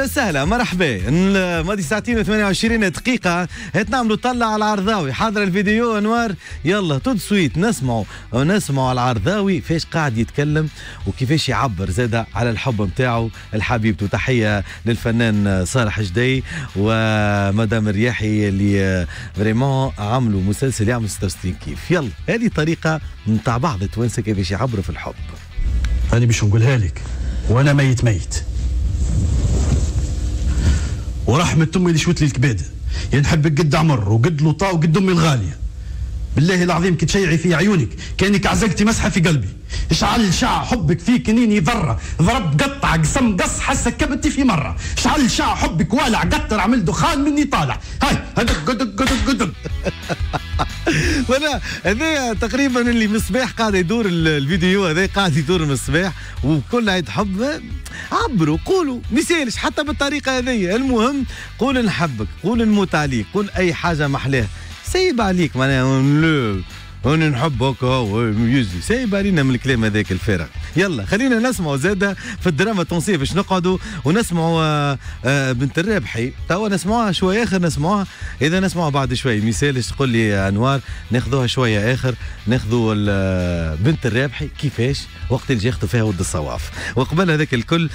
أهلا وسهلا مرحبا. ماضي ساعتين و28 دقيقة. هات نعملوا طلع على العرضاوي. حاضر الفيديو أنوار؟ يلا tout de suite. نسمعوا. ونسمعوا على العرضاوي فاش قاعد يتكلم وكيفاش يعبر زاده على الحب نتاعو الحبيبته تحية للفنان صالح جدي ومدام الرياحي اللي vraiment عملوا مسلسل يعمل 66 كيف. يلا هذه طريقة نتاع بعض التوانسة كيفاش يعبروا في الحب. أنا باش نقولها لك وأنا ميت ميت. ورحمة أمي اللي شوت لي الكبادة يا نحبك قد عمر وقد لطاء وقد أمي الغالية. بالله العظيم كي تشيعي في عيونك كأنك عزقتي مسحة في قلبي. اشعل شع حبك في كنيني ذرة ضرب قطع قسم قص حسك كبتي في مرة. اشعل شع حبك والع قطر عمل دخان مني طالع. هاي هدق قدق قدق قدق. ولا هذا تقريبا اللي مصباح قاعد يدور الفيديو هذا قاعد يدور مصباح وكل عيد حب عبروا قولوا مثالش حتى بالطريقة هذه المهم قول نحبك قول نموت عليك قول أي حاجة محلاه سيب عليك معناها هوني نحب هكا ميوزي سايب علينا من الكلام هذاك الفارغ. يلا خلينا نسمعوا زاده في الدراما التونسية باش نقعدوا ونسمعوا آه، آه، بنت الرابحي توا نسمعوها شوية آخر نسمعوها. إذا نسمعوا بعد شوي. مثال تقول لي أنوار؟ ناخذوها شوية آخر. ناخذوا بنت الرابحي كيفاش؟ وقت اللي ياخذوا فيها ود الصواف. وقبل هذاك الكل